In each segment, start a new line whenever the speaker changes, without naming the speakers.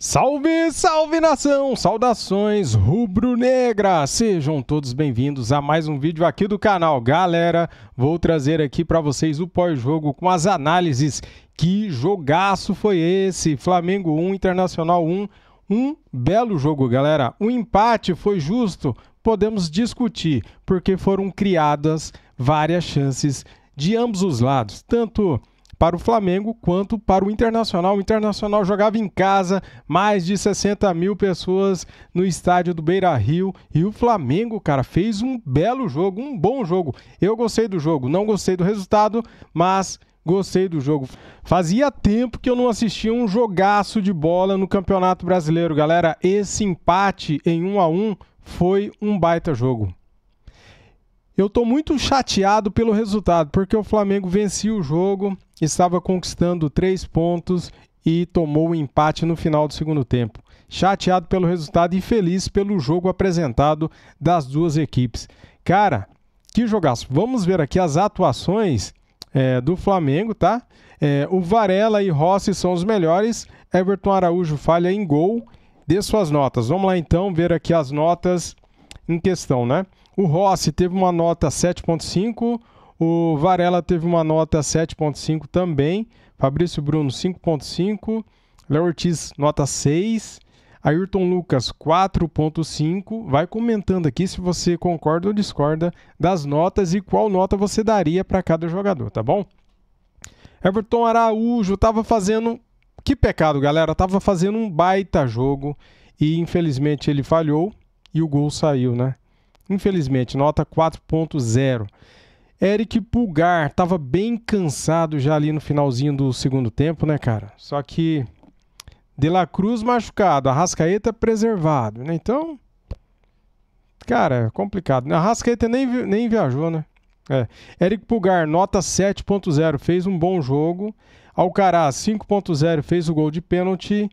Salve, salve nação! Saudações rubro-negra! Sejam todos bem-vindos a mais um vídeo aqui do canal. Galera, vou trazer aqui para vocês o pós-jogo com as análises. Que jogaço foi esse? Flamengo 1, Internacional 1. Um belo jogo, galera. O empate foi justo? Podemos discutir, porque foram criadas várias chances de ambos os lados, tanto para o Flamengo quanto para o Internacional. O Internacional jogava em casa, mais de 60 mil pessoas no estádio do Beira Rio. E o Flamengo, cara, fez um belo jogo, um bom jogo. Eu gostei do jogo, não gostei do resultado, mas gostei do jogo. Fazia tempo que eu não assistia um jogaço de bola no Campeonato Brasileiro, galera. Esse empate em 1 a 1 foi um baita jogo. Eu estou muito chateado pelo resultado, porque o Flamengo vencia o jogo, estava conquistando três pontos e tomou o um empate no final do segundo tempo. Chateado pelo resultado e feliz pelo jogo apresentado das duas equipes. Cara, que jogaço! Vamos ver aqui as atuações é, do Flamengo, tá? É, o Varela e Rossi são os melhores. Everton Araújo falha em gol. Dê suas notas. Vamos lá então ver aqui as notas em questão, né? O Rossi teve uma nota 7.5, o Varela teve uma nota 7.5 também, Fabrício Bruno 5.5, Léo Ortiz nota 6, Ayrton Lucas 4.5. Vai comentando aqui se você concorda ou discorda das notas e qual nota você daria para cada jogador, tá bom? Everton Araújo estava fazendo. Que pecado, galera! Tava fazendo um baita jogo e infelizmente ele falhou e o gol saiu, né? Infelizmente, nota 4.0. Eric Pulgar estava bem cansado já ali no finalzinho do segundo tempo, né, cara? Só que De La Cruz machucado, Arrascaeta preservado, né? Então, cara, é complicado. Arrascaeta nem, nem viajou, né? É. Eric Pulgar, nota 7.0, fez um bom jogo. Alcaraz, 5.0, fez o gol de pênalti.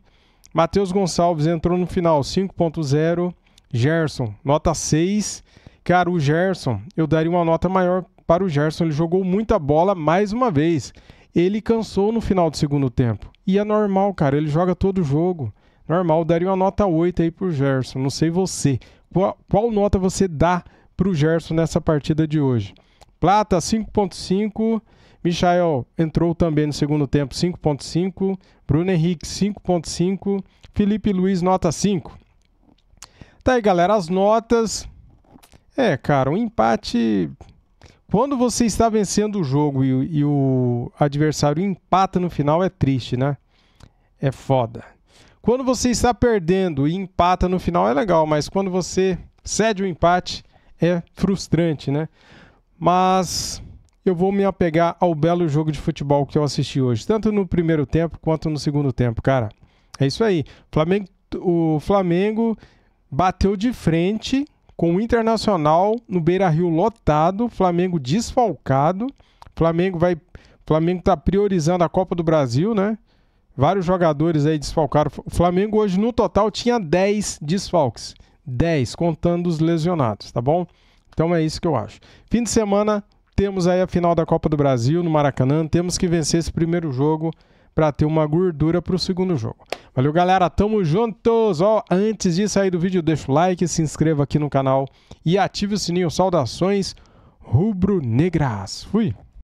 Matheus Gonçalves entrou no final, 5.0. Gerson, nota 6. Cara, o Gerson, eu daria uma nota maior para o Gerson. Ele jogou muita bola mais uma vez. Ele cansou no final do segundo tempo. E é normal, cara. Ele joga todo jogo. Normal, daria uma nota 8 aí pro Gerson. Não sei você. Qual, qual nota você dá pro Gerson nessa partida de hoje? Plata, 5.5. Michael entrou também no segundo tempo, 5.5. Bruno Henrique, 5.5. Felipe Luiz, nota 5. Tá aí, galera, as notas. É, cara, um empate. Quando você está vencendo o jogo e, e o adversário empata no final, é triste, né? É foda. Quando você está perdendo e empata no final, é legal, mas quando você cede o empate, é frustrante, né? Mas eu vou me apegar ao belo jogo de futebol que eu assisti hoje, tanto no primeiro tempo quanto no segundo tempo, cara. É isso aí. Flamengo, o Flamengo bateu de frente com o Internacional no Beira-Rio lotado, Flamengo desfalcado. Flamengo vai Flamengo está priorizando a Copa do Brasil, né? Vários jogadores aí desfalcaram. O Flamengo hoje no total tinha 10 desfalques. 10, contando os lesionados, tá bom? Então é isso que eu acho. Fim de semana, temos aí a final da Copa do Brasil no Maracanã. Temos que vencer esse primeiro jogo para ter uma gordura para o segundo jogo. Valeu, galera. Tamo juntos. Ó, antes de sair do vídeo, deixa o like, se inscreva aqui no canal e ative o sininho. Saudações rubro-negras. Fui.